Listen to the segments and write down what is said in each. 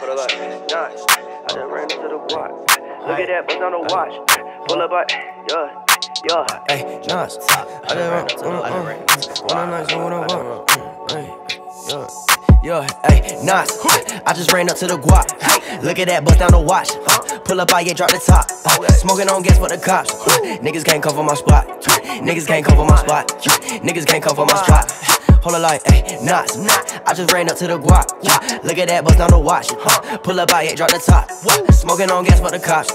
Put it like, nice. I just ran into the watch. Look at that, bust on the watch. Pull up, like, yeah. Yeah. Hey, knots, I just ran up on the on the nights on what I want. Hey, mm, mm, yeah, yeah, hey, knots, I just ran up to the guap. Look at that, bust down the watch. Pull up, I ain't drop the top. Smoking on gas for the cops. Niggas can't come for my spot. Niggas can't come for my spot. Niggas can't come for my spot. A light, ayy, knots. I just ran up to the guap. Look at that, bust down the watch. Pull up, I ain't drop the top. Smoking on gas for the cops.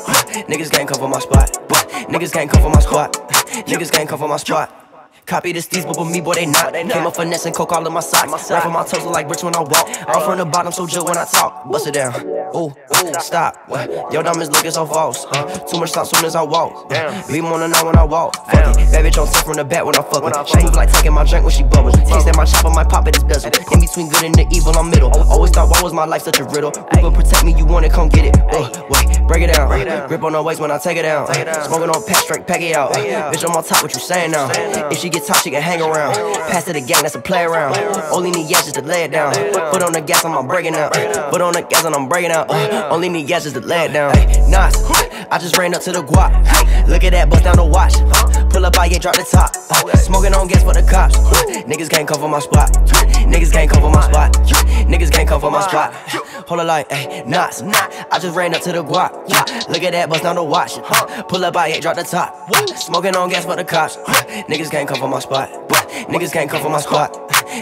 Niggas can't come for my spot. Niggas can't come for my spot. Niggas can't come for my spot. Copy the steez, but with me, boy, they not. Came up finesse and coke all in my socks. Right from my toes like bricks when I walk. I'm from the bottom, so chill when I talk. Bust it down. Ooh, ooh, stop. Yo, diamonds looking so false. Uh, too much stop soon as I walk. Uh, leave on the night when I walk. Fuck it. That bitch on tip from the back when I fuck her. She move like taking my drink when she bubbles. Taste that my chop chopper, my pop it is bezel. In between good and the evil, I'm middle. Always thought, why was my life such a riddle? People protect me, you want it, come get it. Uh, wait, break it down. Grip on the waist when I take it down. Smoking on pack straight, pack it out. Bitch, I'm on top, what you saying now? If she get top, she can hang around. Pass to the gang, that's a play around. Only need gas just to lay it down. Put on the gas, I'm breaking out. Put on the gas and I'm breaking out. Uh, only need gas just to lay it down. knots, I just ran up to the guap. Look at that, bust down the watch. Pull up, I ain't drop the top. Smoking on gas for the cops. Niggas can't come for my spot. Niggas can't come for my spot. Niggas can't come for my spot. Hold a light, ayy, knots. I just ran up to the guap. Look at that, bust down the watch. Pull up, I ain't drop the top. Smoking on gas for the cops. Niggas can't come for my spot. Niggas can't come for my spot.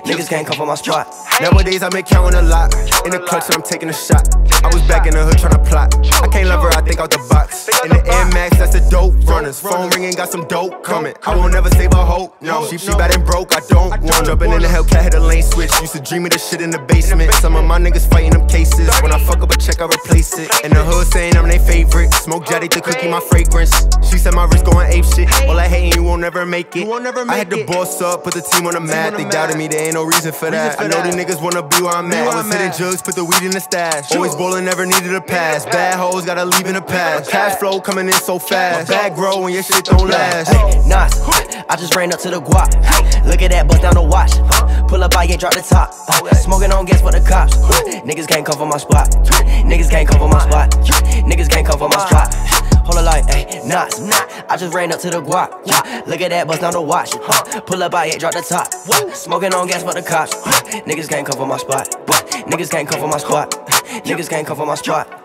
Niggas can't come for my spot. Nowadays I make counting a lot. In the clutch, I'm taking a shot. I was back in the hood trying to plot. I can't love her, I think out the box. In the Air Max, that's the dope runners. Phone ringing, got some dope coming. I won't never save her hope. No, she, she bad and broke, I don't want. Jumping in the Hellcat, hit a lane switch. Used to dream of this shit in the basement. Some of my niggas fighting them cases. When I fuck up a check, I replace it. In the hood saying I'm their favorite. Smoke Jetty to cookie my fragrance. She said my wrist going ape shit. All I hating, you won't never make it. I had to boss up, put the team on the map. They doubted me, there ain't no reason for that. I know these niggas wanna be where I'm at. I was hitting jugs, put the weed in the stash. Always bowling, never needed a pass. Bad hoes gotta leave in the past. Cash flow coming in so fast. Bag grow your shit don't last. Hey, knots, I just ran up to the guap. Look at that, bust down the watch. Pull up, I ain't drop the top. Smoking on gas for the cops. Niggas can't come for my spot. Niggas can't come for my spot. Niggas can't come for my spot. Hold a light, ayy, knots. I just ran up to the guap. Look at that, bust down the watch. Pull up, I ain't drop the top. Smoking on gas for the cops. Niggas can't come for my spot. Niggas can't come for my spot. Niggas can't come for my spot.